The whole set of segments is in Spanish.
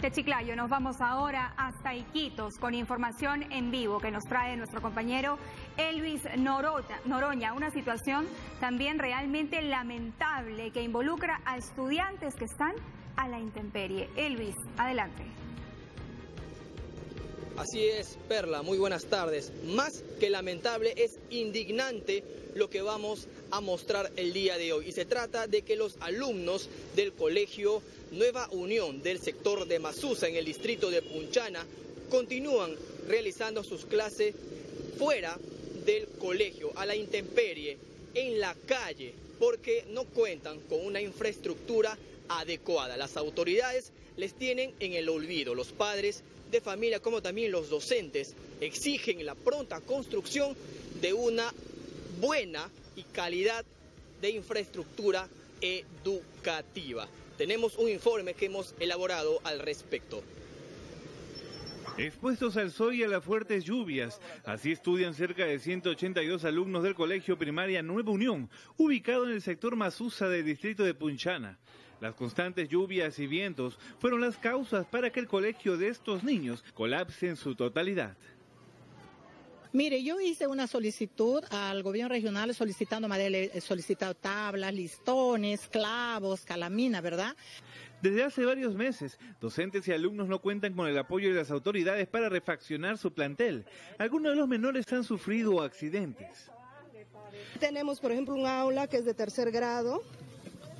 De Chiclayo nos vamos ahora hasta Iquitos con información en vivo que nos trae nuestro compañero Elvis Noroña. Una situación también realmente lamentable que involucra a estudiantes que están a la intemperie. Elvis, adelante. Así es, Perla, muy buenas tardes. Más que lamentable, es indignante lo que vamos a mostrar el día de hoy. Y se trata de que los alumnos del colegio Nueva Unión del sector de Masusa en el distrito de Punchana continúan realizando sus clases fuera del colegio, a la intemperie, en la calle, porque no cuentan con una infraestructura adecuada. Las autoridades les tienen en el olvido. Los padres de familia como también los docentes exigen la pronta construcción de una buena y calidad de infraestructura educativa. Tenemos un informe que hemos elaborado al respecto. Expuestos al sol y a las fuertes lluvias, así estudian cerca de 182 alumnos del Colegio Primaria Nueva Unión, ubicado en el sector Masusa del distrito de Punchana. Las constantes lluvias y vientos fueron las causas para que el colegio de estos niños colapse en su totalidad. Mire, yo hice una solicitud al gobierno regional solicitando, he solicitado tablas, listones, clavos, calamina, ¿verdad? Desde hace varios meses, docentes y alumnos no cuentan con el apoyo de las autoridades para refaccionar su plantel. Algunos de los menores han sufrido accidentes. Tenemos, por ejemplo, un aula que es de tercer grado,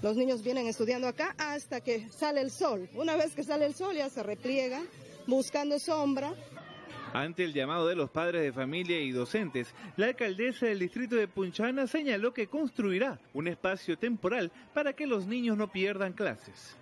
los niños vienen estudiando acá hasta que sale el sol. Una vez que sale el sol ya se repliegan buscando sombra. Ante el llamado de los padres de familia y docentes, la alcaldesa del distrito de Punchana señaló que construirá un espacio temporal para que los niños no pierdan clases.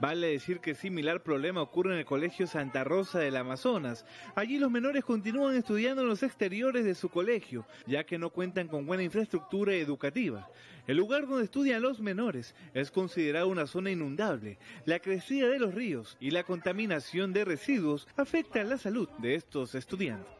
Vale decir que similar problema ocurre en el Colegio Santa Rosa del Amazonas. Allí los menores continúan estudiando en los exteriores de su colegio, ya que no cuentan con buena infraestructura educativa. El lugar donde estudian los menores es considerado una zona inundable. La crecida de los ríos y la contaminación de residuos afecta la salud de estos estudiantes.